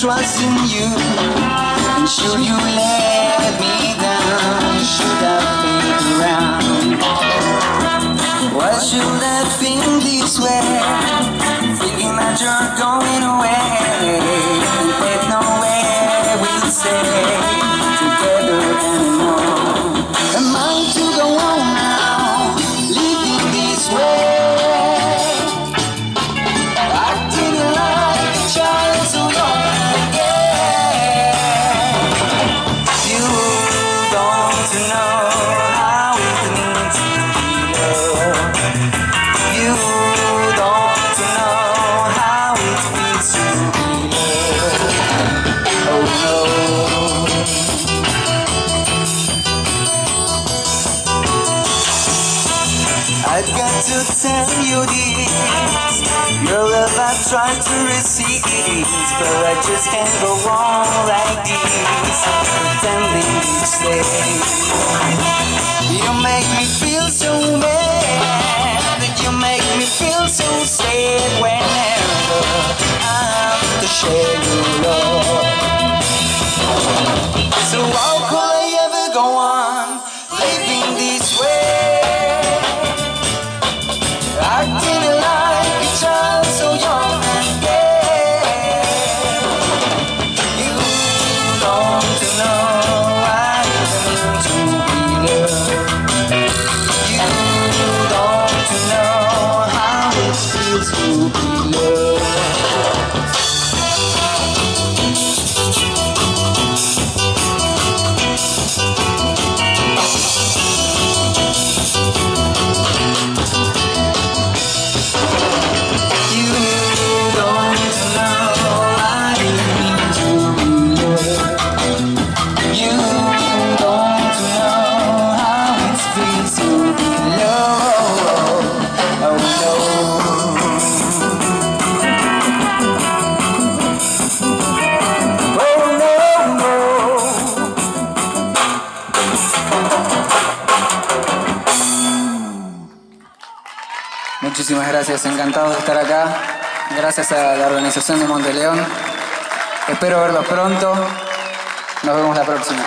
trust in you. And should you let me down, should I fade around? Why should I think this way? Thinking that you're going away. And there's no way we'll stay don't know how it means to be loved. You don't To know how it feels to be loved. Oh no. I've got to tell you this Your love I've tried to resist But I just can't go on like this Pretending each day You make me feel so bad. You make me feel so sad Whenever I'm to share don't Muchísimas gracias, encantado de estar acá. Gracias a la organización de Monteleón. Espero verlos pronto. Nos vemos la próxima.